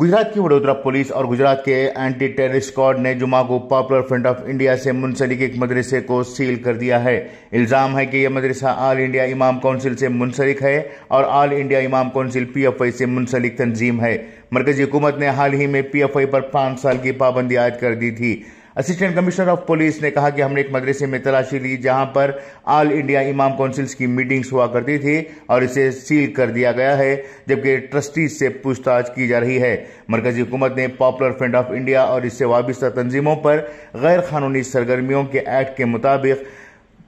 गुजरात की वडोदरा पुलिस और गुजरात के एंटी टेररिस्ट स्क्वाड ने जुमा को पॉपुलर फ्रंट ऑफ़ इंडिया से मुंसलिक एक मदरसे को सील कर दिया है। इल्ज़ाम है कि यह मदरसा ऑल इंडिया इमाम काउंसिल से मुंसलिक है और all India imam council PFI से मुंसलिक तंजीम है। मरकजी हुकूमत ने हाल ही में पीएफआई पर पाँच साल की पाबंदी आयद कर दी थी। असिस्टेंट कमिश्नर ऑफ़ पुलिस ने कहा कि हमने एक मदरसे में तलाशी ली जहाँ पर ऑल इंडिया इमाम काउंसिल्स की मीटिंग्स हुआ करती थी और इसे सील कर दिया गया है, जबकि ट्रस्टीज से पूछताछ की जा रही है। मरकजी हुकूमत ने पॉपुलर फ्रंट ऑफ़ इंडिया और इससे वाबस्ता तंजीमों पर गैर कानूनी सरगर्मियों के एक्ट के मुताबिक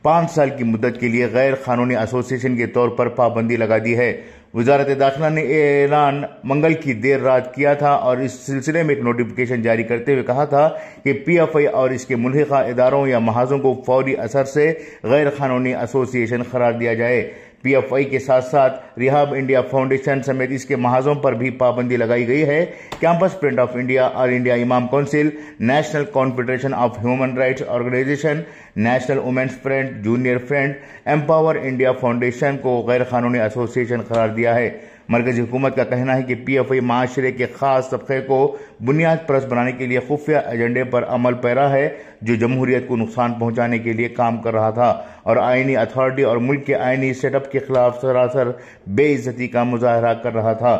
पाँच साल की मुद्दत के लिए गैर कानूनी एसोसिएशन के तौर पर पाबंदी लगा दी है। वजारत दाखिला ने ऐलान मंगल की देर रात किया था और इस सिलसिले में एक नोटिफिकेशन जारी करते हुए कहा था कि पीएफआई और इसके मुलहका इदारों या महाजों को फौरी असर से गैर कानूनी एसोसिएशन करार दिया जाए। पीएफआई के साथ साथ रिहाब इंडिया फाउंडेशन समेत इसके महाजों पर भी पाबंदी लगाई गई है। कैंपस प्रिंट ऑफ़ इंडिया और India imam council, national confederation of human rights organization, national women's front, junior front, empower India foundation को गैर कानूनी एसोसिएशन करार दिया है। मरकजी हुकूमत का कहना है कि पी एफ़ आई माशरे के खास तबके को बुनियाद परस्त बनाने के लिए खुफिया एजेंडे पर अमल पैरा है, जो जमहूरियत को नुकसान पहुँचाने के लिए काम कर रहा था। और आइनी अथॉरिटी और मुल्क के आइनी सेटअप के खिलाफ सरासर बेइज्जती का मुजाहरा कर रहा था।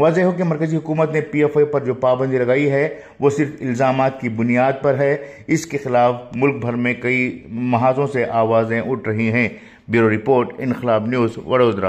वाजह हो कि मरकजी हुकूमत ने पी एफ़ आई पर जो पाबंदी लगाई है, वो सिर्फ़ इल्ज़ाम की बुनियाद पर है। इसके खिलाफ मुल्क भर में कई महाजों से आवाज़ें उठ रही हैं। Bureau report Inquilab news, Vadodara.